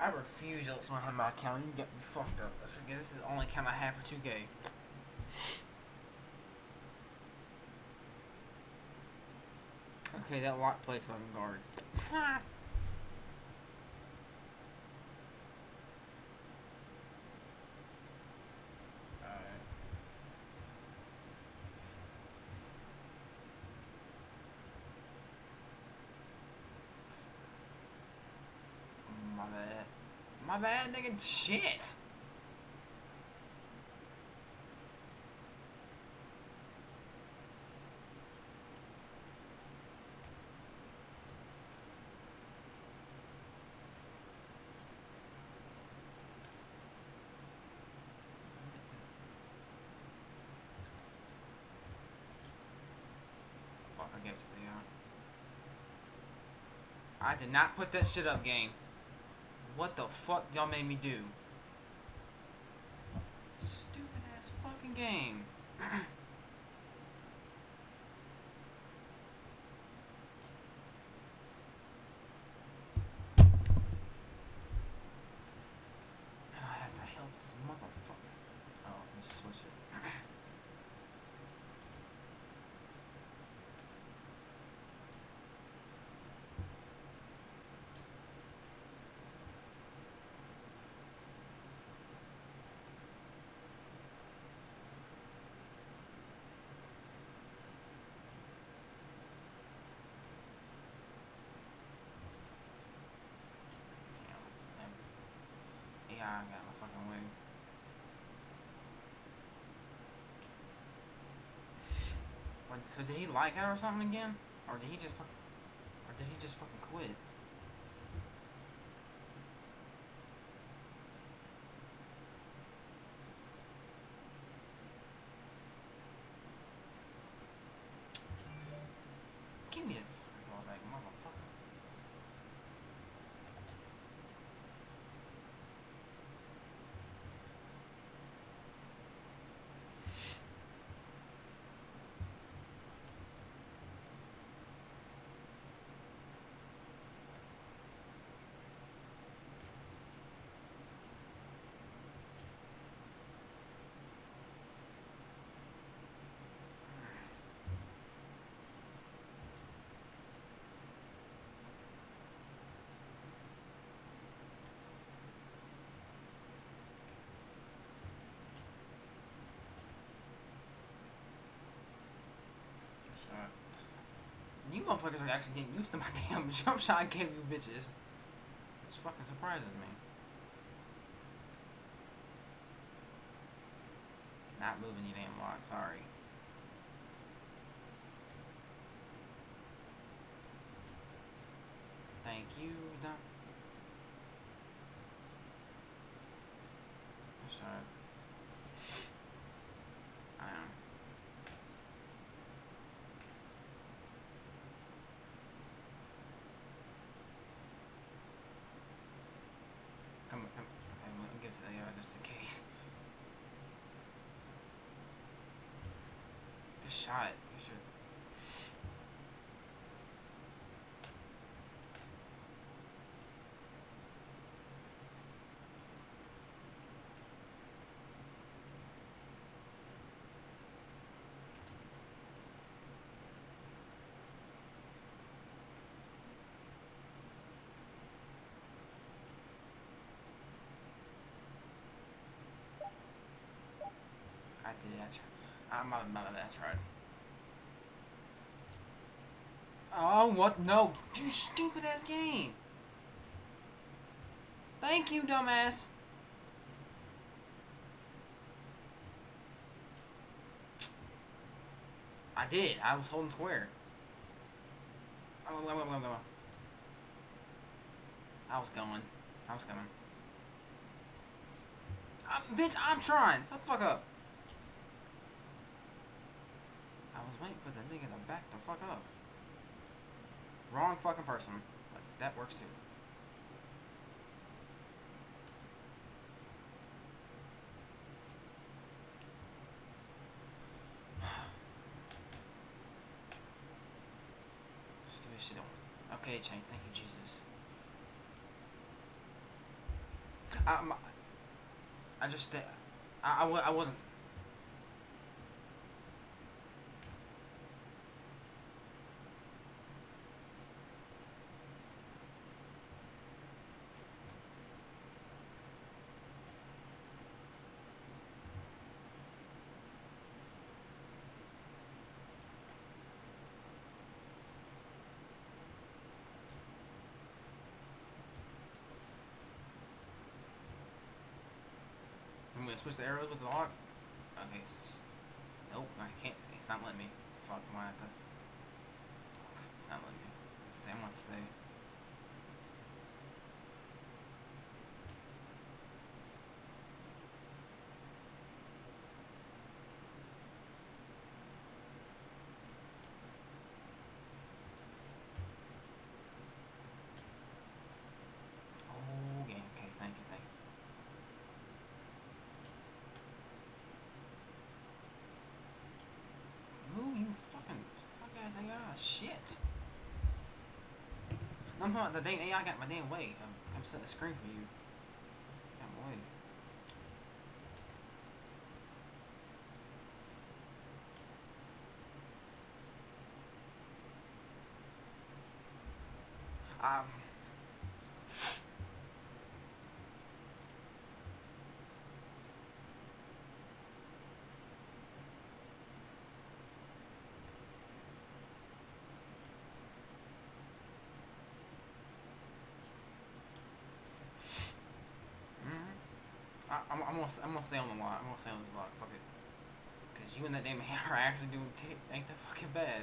I refuse to let someone have my account. You get me fucked up. This is the only account I have for 2K. Okay, that lock plate's on guard. Ha! Alright. My bad. My bad, nigga. Shit. I did not put that shit up, game. What the fuck y'all made me do? Stupid ass fucking game. And I have to help this motherfucker. Oh, let me switch it. I got my fucking way. What, so did he like it or something again? Or did he just fuck, or did he just fucking quit? Give me a fucking ball back, motherfucker. shot. You motherfuckers are actually getting used to my damn jump shot game, you bitches. It's fucking surprises me. Not moving you damn lock, sorry. Thank you, Don. Shot. I am. Come, come. Okay, just in case. Good shot. You should. Did. I. I'm not that I tried. Oh, what? No. You stupid ass game. Thank you, dumbass. I did. I was holding square. Oh, wait, wait, wait. I was going. I was coming. Bitch, I'm trying. Shut the fuck up. I was waiting for the nigga to back the fuck up. Wrong fucking person. But that works too. Okay, Chain. Thank you, Jesus. Um, I just, I, I, I wasn't. I'm gonna switch the arrows with the lock. Okay. Nope, I can't. It's not letting me. Fuck, I might have to. It's not letting me. Stay, I want to stay. Oh, yeah, okay, thank you, thank you. Move, you fucking fuck ass AI. Shit. I'm talking the damn AI got my damn way. I'm, I'm setting the screen for you. Got my way. Um. I, I'm, I'm, gonna, I'm gonna stay on the lot. I'm gonna stay on this lot. Fuck it. Cause you and that damn hair are actually doing ain't that fucking bad.